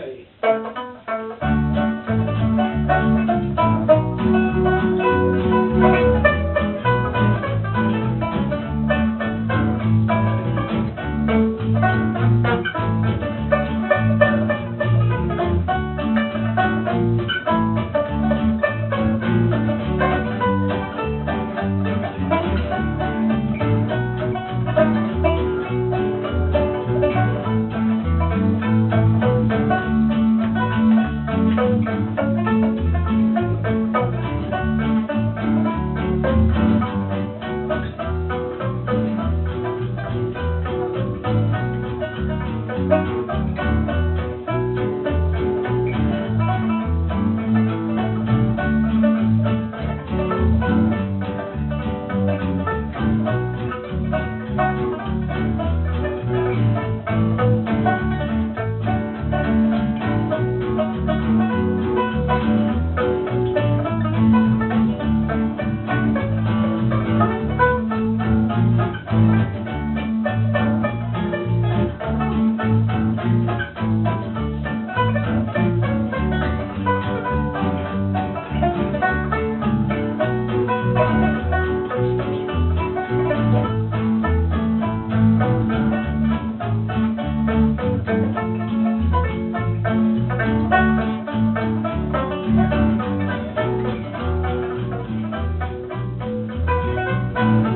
ahí. Thank you.